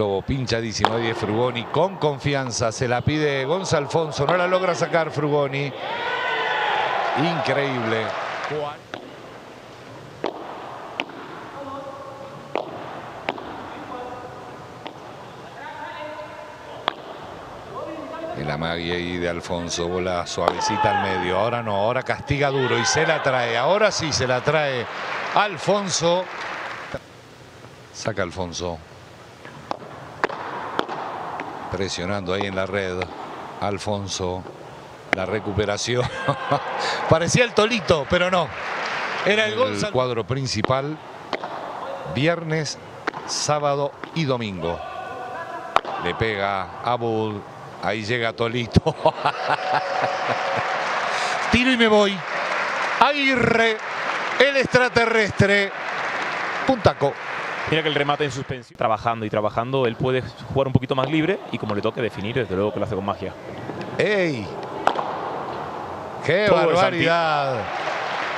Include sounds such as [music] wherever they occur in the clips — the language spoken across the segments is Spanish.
Globo pinchadísimo ahí de Frugoni con confianza. Se la pide Gonzalo Alfonso. No la logra sacar Frugoni. Increíble. El amague ahí de Alfonso, bola suavecita al medio. Ahora no, ahora castiga duro y se la trae. Ahora sí se la trae Alfonso. Saca Alfonso. Presionando ahí en la red. Alfonso. La recuperación. [laughs] Parecía el Tolito, pero no. Era el, el cuadro principal. Viernes, sábado y domingo. Le pega a Bull. Ahí llega Tolito. [laughs] Tiro y me voy. Aguirre, el extraterrestre. Puntaco. Mira que el remate en suspensión. Trabajando y trabajando, él puede jugar un poquito más libre y como le toque definir, desde luego que lo hace con magia. ¡Ey! ¡Qué Todo barbaridad!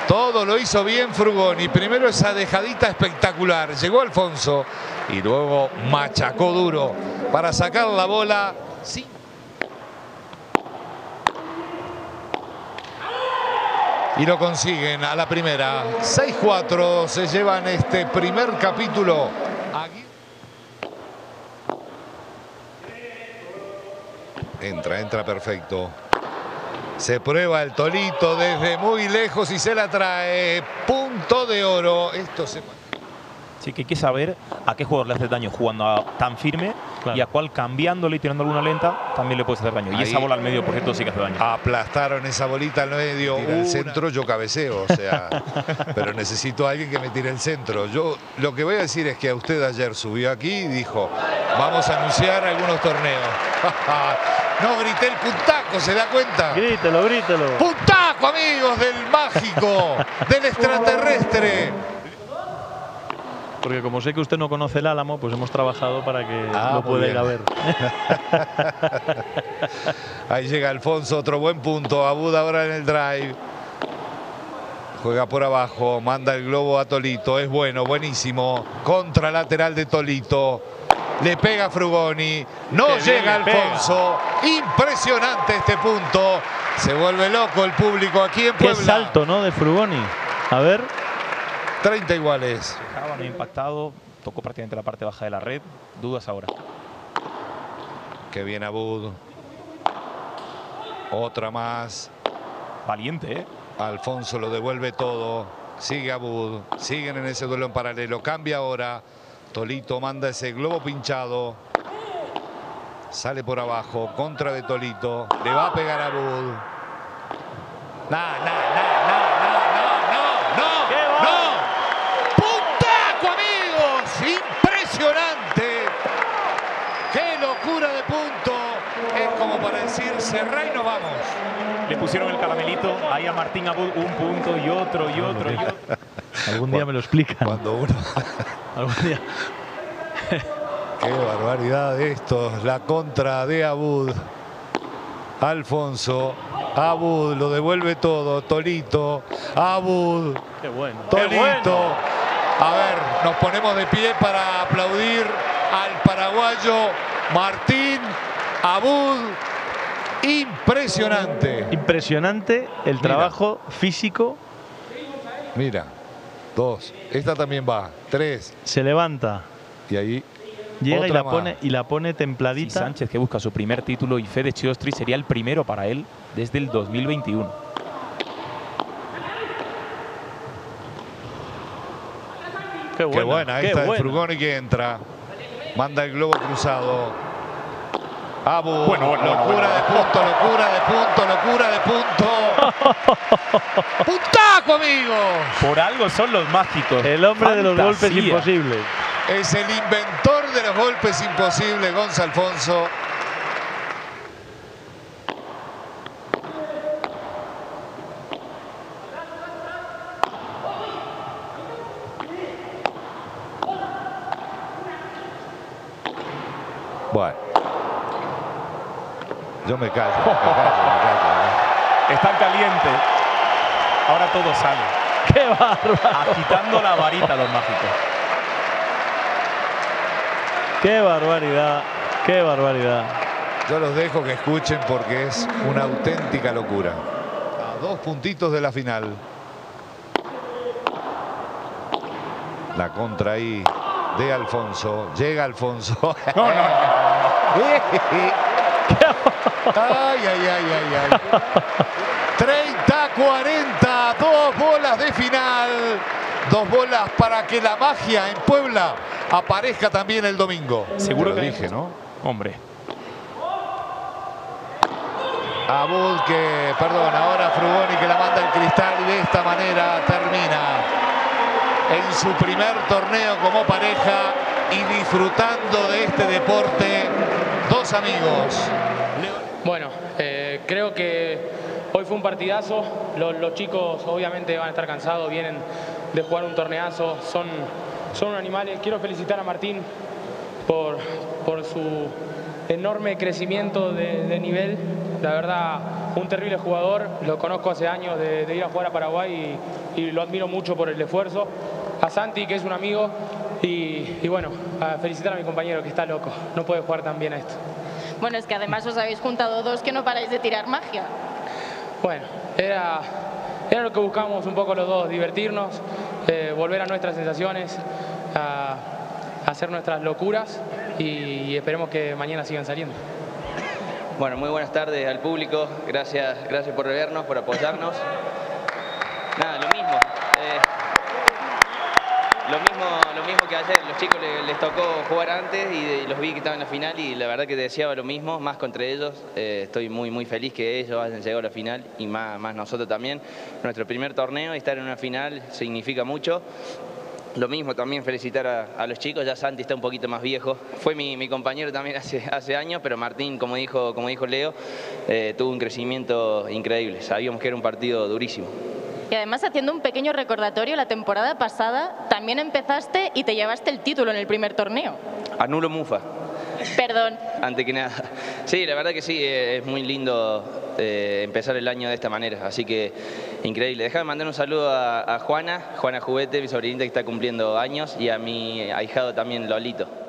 Todo lo hizo bien Frugoni. Primero esa dejadita espectacular. Llegó Alfonso y luego machacó duro para sacar la bola. Sí. Y lo consiguen a la primera. 6-4 se llevan este primer capítulo. Entra, entra perfecto. Se prueba el Tolito desde muy lejos y se la trae. Punto de oro. Esto se... Sí que hay que saber a qué jugador le hace daño jugando tan firme y a cuál cambiándole y tirando alguna lenta también le puede hacer daño. y esa bola al medio, por cierto, sí que hace daño. Aplastaron esa bolita al medio. Tira el centro, yo cabeceo, o sea. [laughs] pero necesito a alguien que me tire el centro. Yo lo que voy a decir es que a usted ayer subió aquí y dijo, vamos a anunciar algunos torneos. [laughs] no grité el puntaco, ¿se da cuenta? Grítelo, grítelo. ¡Puntaco, amigos del mágico, del [laughs] extraterrestre! Porque como sé que usted no conoce el Álamo, pues hemos trabajado para que ah, lo pueda ir a ver. [laughs] Ahí llega Alfonso, otro buen punto. Abud ahora en el drive. Juega por abajo, manda el globo a Tolito. Es bueno, buenísimo. Contra lateral de Tolito. Le pega Frugoni. No llega Alfonso. Impresionante este punto. Se vuelve loco el público aquí en Puebla. Qué salto, ¿no? De Frugoni. A ver. 30 iguales. Impactado, tocó prácticamente la parte baja de la red. Dudas ahora. Qué bien Abud. Otra más. Valiente, ¿eh? Alfonso lo devuelve todo. Sigue Abud. Siguen en ese duelo en paralelo. Cambia ahora. Tolito manda ese globo pinchado. Sale por abajo. Contra de Tolito. Le va a pegar a Abud. Nah, nah, nah. Cerra y nos vamos. Le pusieron el caramelito ahí a Martín Abud un punto y otro y otro y otro. [laughs] Algún día me lo explican. Cuando uno... [laughs] Algún día. [laughs] Qué barbaridad esto. La contra de Abud. Alfonso. Abud lo devuelve todo. Tolito. Abud. Qué bueno. Tolito. A ver, nos ponemos de pie para aplaudir al paraguayo Martín Abud Impresionante. Impresionante el trabajo físico. Mira, dos. Esta también va. Tres. Se levanta. Y ahí. Llega y la, pone, y la pone templadita. Sánchez que busca su primer título y Fede Chiostri sería el primero para él desde el 2021. Qué buena, Qué buena. esta de Frugoni que entra. Manda el globo cruzado. Abu, bueno, bueno, locura de punto, locura de punto, locura de punto. [laughs] ¡Puntaco, amigo! Por algo son los mágicos. El hombre de los golpes imposibles. Es el inventor de los golpes imposibles, Gonzalo Alfonso. Bueno. Yo me callo, me callo, Están calientes. Ahora todo sale. [laughs] ¡Qué bárbaro! Agitando la varita los mágicos. Qué barbaridad, qué barbaridad. Yo los dejo que escuchen porque es una auténtica locura. A dos puntitos de la final. La contra ahí de Alfonso. Llega Alfonso. No, no, [laughs] ay, ay, ay, ay, ay. 30-40, dos bolas de final. Dos bolas para que la magia en Puebla aparezca también el domingo. Seguro que dije, ¿no? Hombre. Abud que, perdón, ahora Frugoni que la manda el cristal y de esta manera termina en su primer torneo como pareja y disfrutando de este deporte dos amigos. Bueno, eh, creo que hoy fue un partidazo. Los, chicos obviamente van a estar cansados, vienen de jugar un torneazo, son, son animales. Quiero felicitar a Martín por, su enorme crecimiento de, nivel. La verdad, un terrible jugador. Lo conozco hace años de, ir a jugar a Paraguay y, y, lo admiro mucho por el esfuerzo. A Santi, que es un amigo. Y, y bueno, a felicitar a mi compañero que está loco. No puede jugar tan bien a esto. Bueno, es que además os habéis juntado dos que no paráis de tirar magia. Bueno, era, era lo que buscábamos un poco los dos, divertirnos, eh, volver a nuestras sensaciones, a, hacer nuestras locuras y, esperemos que mañana sigan saliendo. Bueno, muy buenas tardes al público, gracias, gracias por vernos, por apoyarnos. Nada, lo mismo. Eh, lo lo mismo que ayer, los chicos les, tocó jugar antes y, los vi que estaban en la final y la verdad que deseaba lo mismo, más contra ellos. Eh, estoy muy muy feliz que ellos hayan llegado a la final y más, más nosotros también. Nuestro primer torneo y estar en una final significa mucho. Lo mismo también felicitar a, los chicos, ya Santi está un poquito más viejo, fue mi, compañero también [laughs] hace, hace, años, pero Martín, como dijo, como dijo Leo, eh, tuvo un crecimiento increíble, sabíamos que era un partido durísimo. Y además haciendo un pequeño recordatorio, la temporada pasada también empezaste y te llevaste el título en el primer torneo. Anulo Mufa. Perdón. Ante que nada. [laughs] Sí, la verdad que sí, eh, es muy lindo eh, empezar el año de esta manera, así que increíble. Déjame mandar un saludo a, a Juana, Juana Juguete, mi sobrinita que está cumpliendo años, y a mi ahijado también, Lolito.